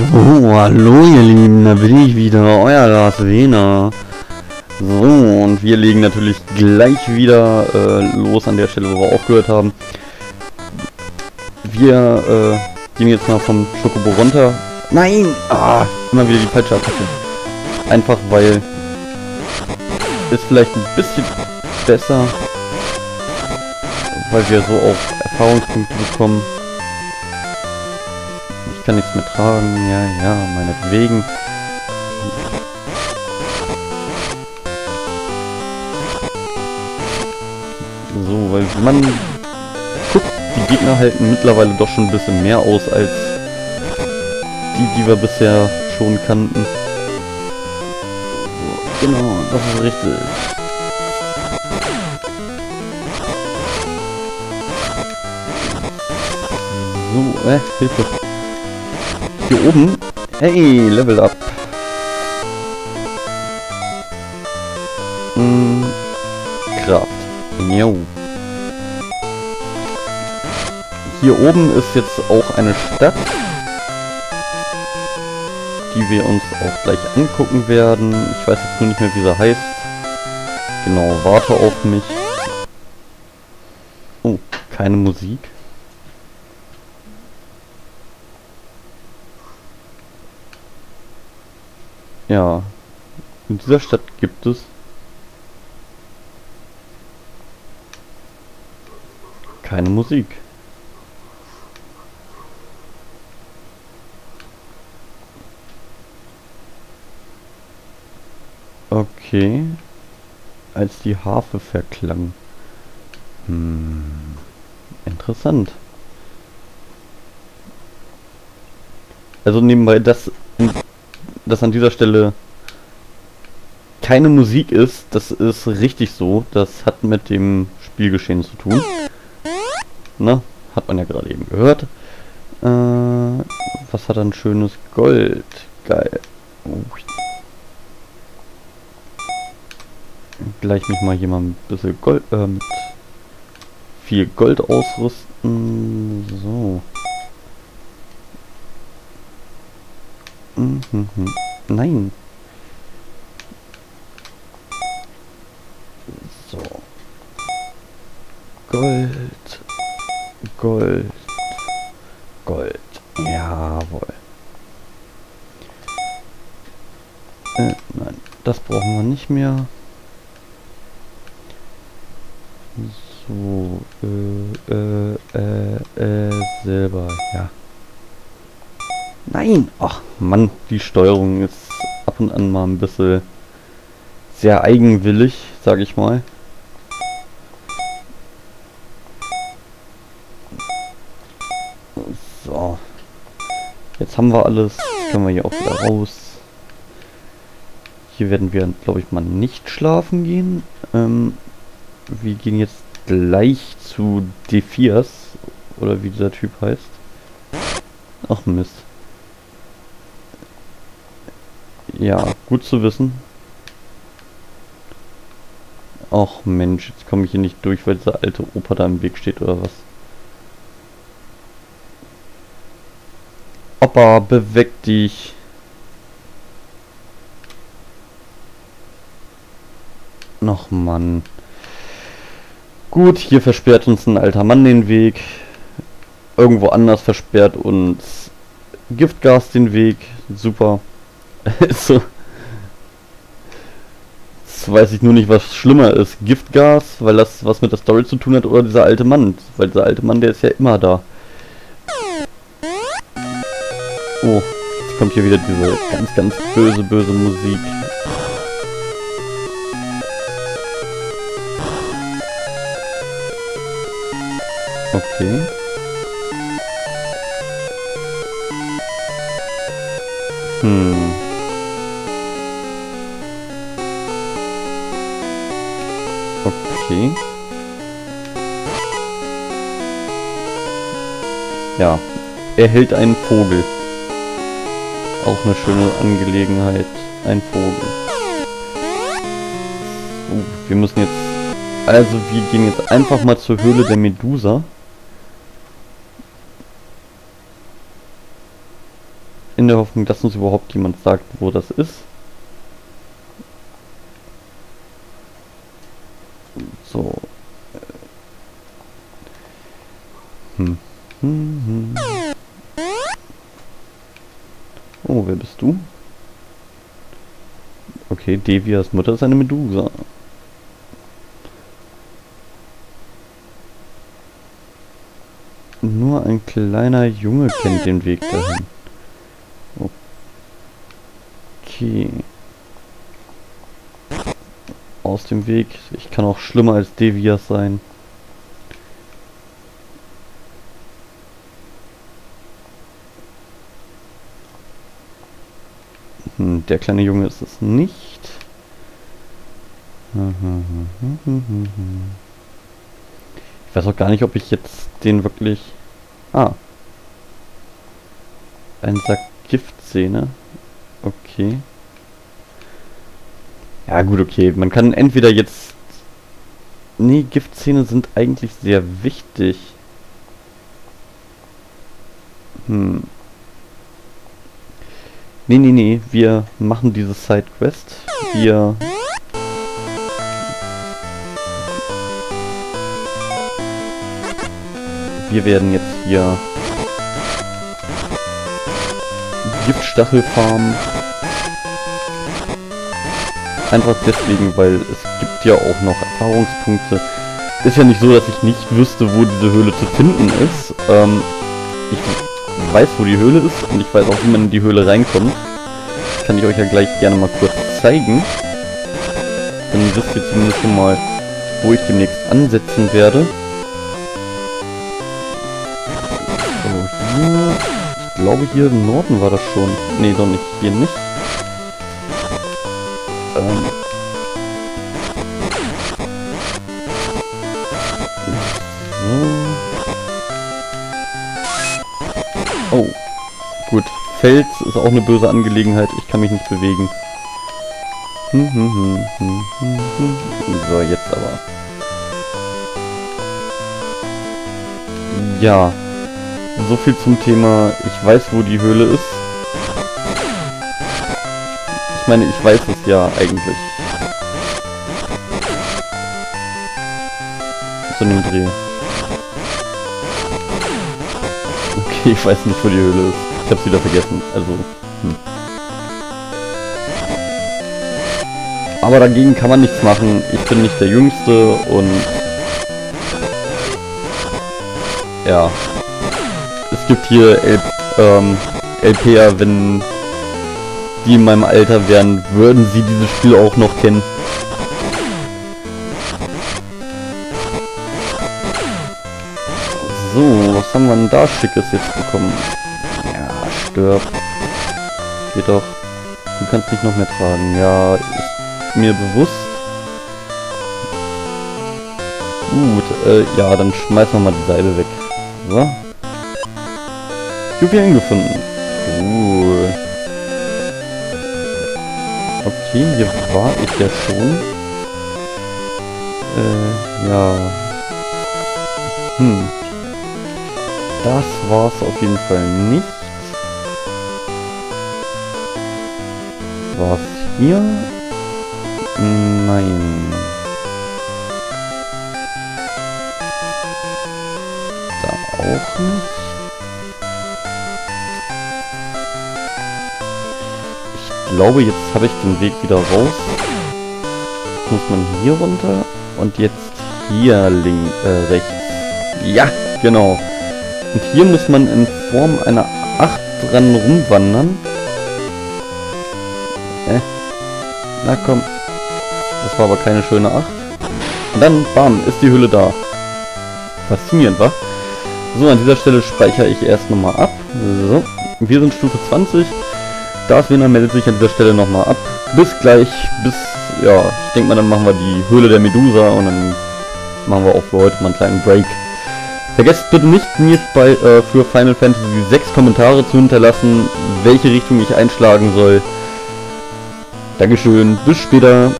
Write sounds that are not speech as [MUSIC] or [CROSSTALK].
Oh, hallo ihr Lieben, da bin ich wieder, euer Lars Wehner. So, und wir legen natürlich gleich wieder äh, los an der Stelle, wo wir aufgehört haben. Wir äh, gehen jetzt mal vom Schokobo runter. Nein! Ah, immer wieder die falsche Attacke. Einfach weil ist vielleicht ein bisschen besser, weil wir so auch Erfahrungspunkte bekommen kann nichts mehr tragen. Ja, ja, meinetwegen. So, weil man guckt, die Gegner halten mittlerweile doch schon ein bisschen mehr aus als die, die wir bisher schon kannten. So, genau, das ist richtig. So, äh, Hilfe. Hier oben. Hey, Level Up. Hm, Kraft. Jo. Hier oben ist jetzt auch eine Stadt, die wir uns auch gleich angucken werden. Ich weiß jetzt nur nicht mehr, wie sie heißt. Genau, warte auf mich. Oh, keine Musik. Ja. In dieser Stadt gibt es keine Musik. Okay. Als die Harfe verklang. Hm. Interessant. Also nebenbei, das dass an dieser Stelle keine Musik ist, das ist richtig so. Das hat mit dem Spielgeschehen zu tun. Na, hat man ja gerade eben gehört. Äh, was hat ein schönes Gold? Geil. Oh. Gleich mich mal hier mal ein bisschen Gold, äh, mit viel Gold ausrüsten. So. Nein. So. Gold. Gold. Gold. Jawohl. Äh, nein, das brauchen wir nicht mehr. So, äh, äh, äh, äh, Silber, ja. Nein! Ach, Mann, die Steuerung ist ab und an mal ein bisschen sehr eigenwillig, sag ich mal. So. Jetzt haben wir alles. Können wir hier auch wieder raus. Hier werden wir, glaube ich, mal nicht schlafen gehen. Ähm, wir gehen jetzt gleich zu Defias. Oder wie dieser Typ heißt. Ach Mist. Ja, gut zu wissen. Ach Mensch, jetzt komme ich hier nicht durch, weil dieser alte Opa da im Weg steht oder was. Opa, beweck dich. Noch Mann. Gut, hier versperrt uns ein alter Mann den Weg. Irgendwo anders versperrt uns Giftgas den Weg. Super. [LAUGHS] so. Jetzt weiß ich nur nicht, was schlimmer ist. Giftgas, weil das was mit der Story zu tun hat, oder dieser alte Mann. Weil dieser alte Mann, der ist ja immer da. Oh, jetzt kommt hier wieder diese ganz, ganz böse, böse Musik. Okay. Hm. Okay. Ja, er hält einen Vogel. Auch eine schöne Angelegenheit. Ein Vogel. Uh, wir müssen jetzt... Also wir gehen jetzt einfach mal zur Höhle der Medusa. in der Hoffnung, dass uns überhaupt jemand sagt, wo das ist. Oh, wer bist du? Okay, Devias Mutter ist eine Medusa. Nur ein kleiner Junge kennt den Weg dahin. Okay. Aus dem Weg. Ich kann auch schlimmer als Devias sein. Hm, der kleine Junge ist es nicht. Ich weiß auch gar nicht, ob ich jetzt den wirklich... Ah. Ein Sack Giftzähne. Okay. Ja gut, okay. Man kann entweder jetzt... Nee, Giftzähne sind eigentlich sehr wichtig. Hm. Nee, nee, nee, wir machen diese Sidequest. Wir... Wir werden jetzt hier... Giftstachel farmen. Einfach deswegen, weil es gibt ja auch noch Erfahrungspunkte. Ist ja nicht so, dass ich nicht wüsste, wo diese Höhle zu finden ist. Ähm, ich weiß, wo die Höhle ist und ich weiß auch, wie man in die Höhle reinkommt. Das kann ich euch ja gleich gerne mal kurz zeigen. Dann wisst ihr zumindest schon mal, wo ich demnächst ansetzen werde. So, hier... Ich glaube, hier im Norden war das schon. Nee, doch nicht. Hier nicht. Ähm... Oh. Fels ist auch eine böse Angelegenheit. Ich kann mich nicht bewegen. Hm, hm, hm, so, jetzt aber. Ja. So viel zum Thema, ich weiß, wo die Höhle ist. Ich meine, ich weiß es ja eigentlich. Zu einem Dreh. Okay, ich weiß nicht, wo die Höhle ist. Ich hab's wieder vergessen. Also, hm. Aber dagegen kann man nichts machen. Ich bin nicht der Jüngste und... Ja. Es gibt hier L ähm, LPer, wenn die in meinem Alter wären, würden sie dieses Spiel auch noch kennen. So, was haben wir denn da Schickes jetzt bekommen? Stirb. Geht doch. Du kannst mich noch mehr tragen. Ja, ist mir bewusst. Gut, äh, ja, dann schmeißen wir mal die Seile weg. So. Juwelen gefunden. Cool. Okay, hier war ich ja schon. Äh, ja. Hm. Das war's auf jeden Fall nicht. War's hier? Nein. Da auch nicht. Ich glaube, jetzt habe ich den Weg wieder raus. Jetzt muss man hier runter und jetzt hier links, äh, rechts. Ja, genau. Und hier muss man in Form einer 8 dran rumwandern. Na komm. Das war aber keine schöne 8. Und dann, bam, ist die Hülle da. Faszinierend, wa? So, an dieser Stelle speichere ich erst nochmal ab. So, wir sind Stufe 20. Darth Winner meldet sich an dieser Stelle nochmal ab. Bis gleich, bis, ja, ich denke mal, dann machen wir die Höhle der Medusa und dann machen wir auch für heute mal einen kleinen Break. Vergesst bitte nicht, mir bei, äh, für Final Fantasy 6 Kommentare zu hinterlassen, welche Richtung ich einschlagen soll. Dankeschön, bis später.